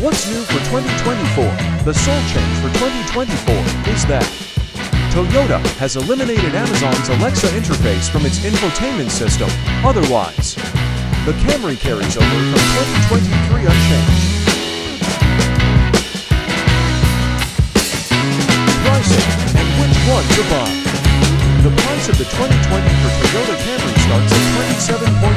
What's new for 2024? the sole change for 2024 is that Toyota has eliminated Amazon's Alexa interface from its infotainment system. Otherwise, the Camry carries over from 2023 unchanged. Pricing and which one to buy. The price of the 2020 for Toyota Camry starts at 27.